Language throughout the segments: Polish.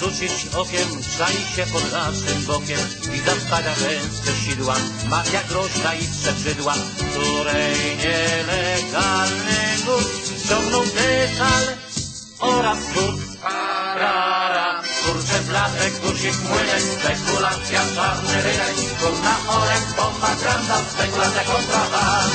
rzucić okiem, czai się pod naszym bokiem i zastawia gęste sidła, mafia groźna i przebrzydła, której nielegalny gust ciągnął detal oraz cud. Parara, kurcze bladek, guzik, młynek, spekulacja, czarny rynek, kurna orek, bomba, granda, spekulacja,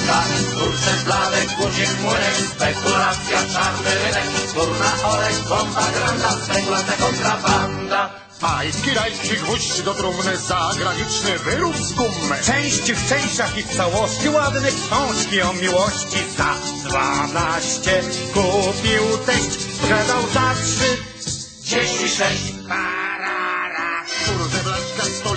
kontrabanda. Kurcze bladek, guzik, młynek, spekulacja, czarny rynek, kurna orek, bomba, granda, spekulacja, kontrabanda. Majski rajski gwóźdź do trumny, zagraniczny wyrób z gummy. Części w częściach i w całości ładne książki o miłości za dwanaście kupił teść, sprzedał za trzy. Trzydzieści sześć.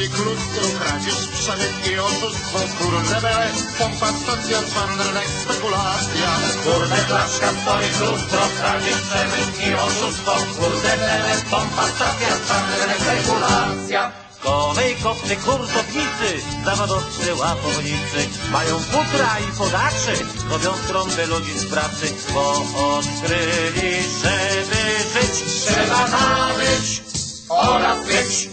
Stolik, lustro, kradzież, przemyt i oszustwo. Kurde bele, pompa, stacja, czarny rynek, spekulacja. Kurde blaszka, stolik, lustro, kradzież, przemysł i oszustwo. Kurde bele, pompa, stacja, czarny rynek, spekulacja. Kowej, kowcy, hurtownicy, zawodowcy, łapownicy mają futra i podaczy, robią trąby ludzi z pracy, bo odkryli, żeby żyć, trzeba nabyć oraz być.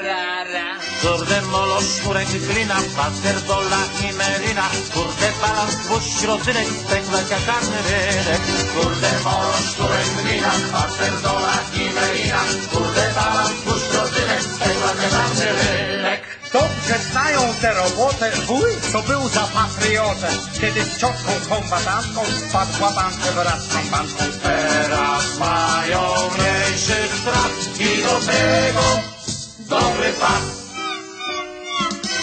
Parara. Kurde molo, sznurek, glina, paster, dola i melina. Kurde balans, gwóźdź, rodzynek, spekulacja, czarny rynek. Kurde molo, sznurek, glina, i melina. Kurde balans, gwóźdź, rodzynek, spekulacja, czarny rynek. Dobrze znają tę robotę wuj, co był za patriotę, kiedy z ciotką kombatantką spadł łapankę wraz z. Teraz mają mniejszy strach i do tego pas.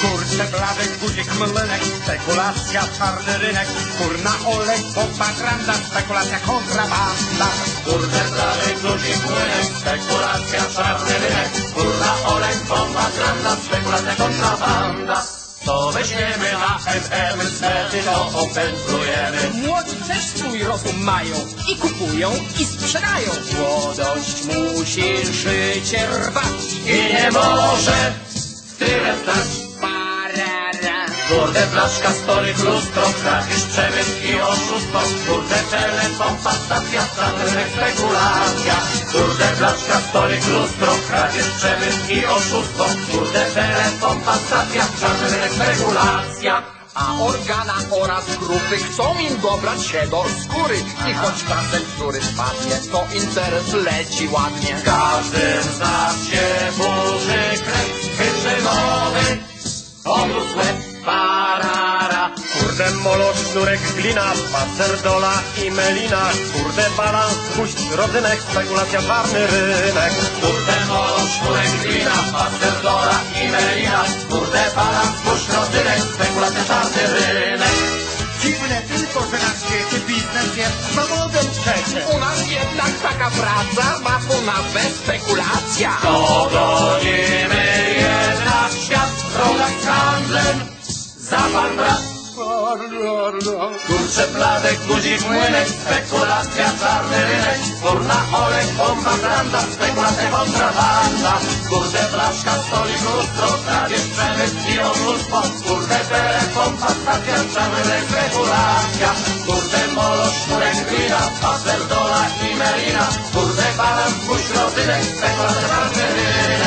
Kurczę bladek, guzik, mlynek, spekulacja, czarny rynek, kurna olej, bomba, granda, spekulacja, kontrabanda. To weźmiemy na FM, smety to opędzlujemy. Młodzi też swój rozum mają i kupują i sprzedają. Młodość musi życie rwać. I nie może tyle stać. Kurde blaszka, stolik, lustro, kradzież, przemysł i oszustwo. Kurde telefon, czarny rynek, spekulacja. Kurde blaszka, stolik, lustro, kradzież, przemysł i oszustwo. Kurde telefon, stacja, czarny rynek, spekulacja. A organa oraz grupy chcą im dobrać się do skóry. I choć czasem który spadnie, to interes leci ładnie. W Kurde molo, sznurek, glina, pacer, dola i melina, kurde balans, gwóźdź, rodzynek, spekulacja, czarny rynek. Kurde molo, sznurek, glina, paster, dora i melina, kurde balans, puszcz, rodzynek, spekulacja, czarny rynek. Dziwne tylko, że na świecie biznes jest zawodem przecież. U nas jednak taka praca ma po nazwę spekulacja. Kurcze bladek, guzik, młynek, spekulacja, czarny rynek, kurna olej, bomba, granda, spekulacja, kontrabanda. Kurde blaszka, stolik, lustro, kradzież, przemysł i oszustwo, kurde telefon, stacja, czarny rynek, spekulacja. Kurde molo, sznurek, glina, paser, dola i melina, kurde balans, guś, rodzynek, spekulacja, czarny rynek.